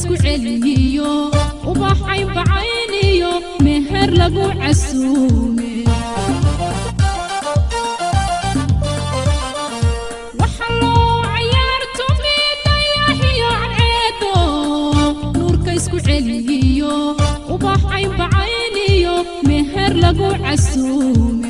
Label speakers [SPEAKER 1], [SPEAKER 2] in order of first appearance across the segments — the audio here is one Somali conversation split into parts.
[SPEAKER 1] laysku celiyo ubax caybbacayn iyo meher lagu casuume. Ubax caybbacayn iyo meher lagu casuume.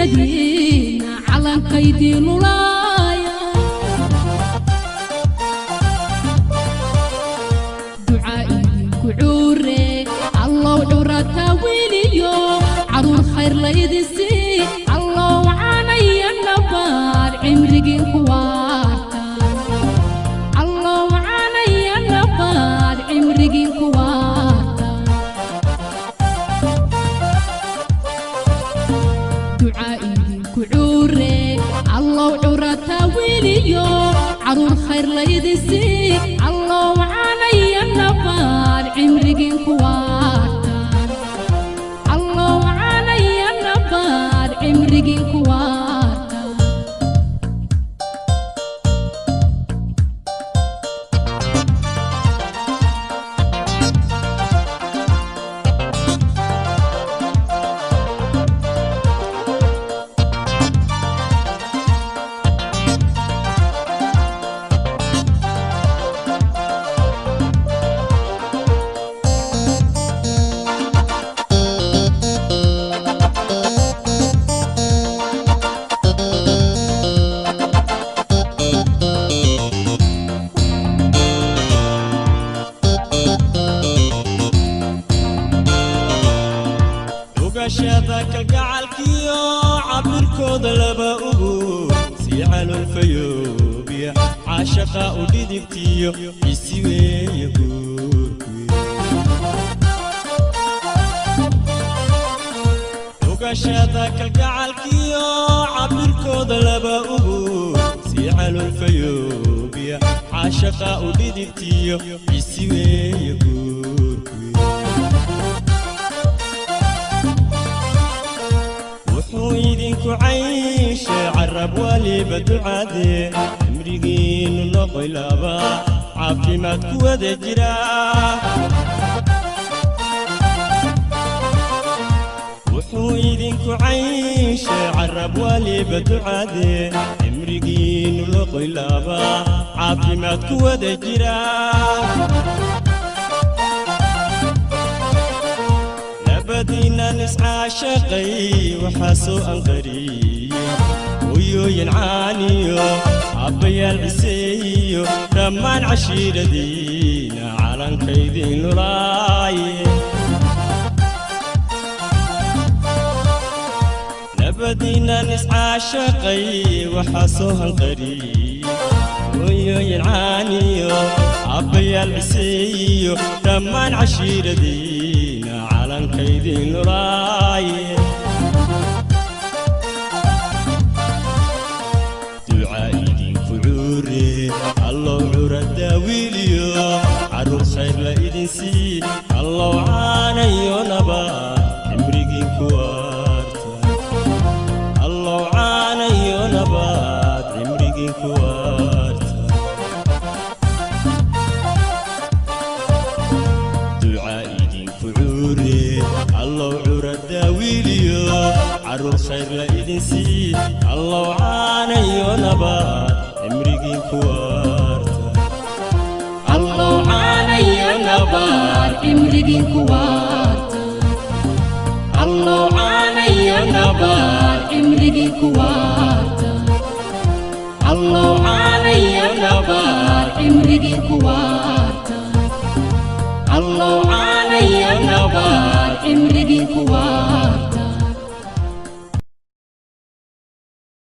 [SPEAKER 1] cashiiradiina calankaydii lulaaya. Ducaa idinku cuure allow curata wiiliyo carruur khayr laydin عرور خير ليدسي الله وعلي النقال عمرك انكوار
[SPEAKER 2] ogashada kalgacalkiyo cabirkooda laba ugu sii calolfayoobiya caashaqa u dhidibtiyo isi weeye ogashada kalgacalkiyo cabirkooda laba ugu sii calolfayoobiya caashaqa u dhidibtiyo isi weeye guurkuy عيش عرب والي بدعادي. مريقين نقوي لابا عبتي ما تكود جرا. وحو إذنك عيش عرب والي بدعادي. مريقين نقوي لابا عبتي ما تكود جرا. مدينة نسعى شقي وحاسو أنقري ويو ينعاني عبي العسي رمان عشيرة دينا على كيدين راي نبدينا نسعى شقي وحاسو أنقري ويو ينعاني عبي العسي رمان عشيرة دينا عيد الراية دعايدين فعوري الله عور الداويليو عرو خير لإدنسي الله عانيون. Allow curada wiiliyo carruur khayr la idin sii allow caanayo nabaad cimrigiin waarta
[SPEAKER 1] 我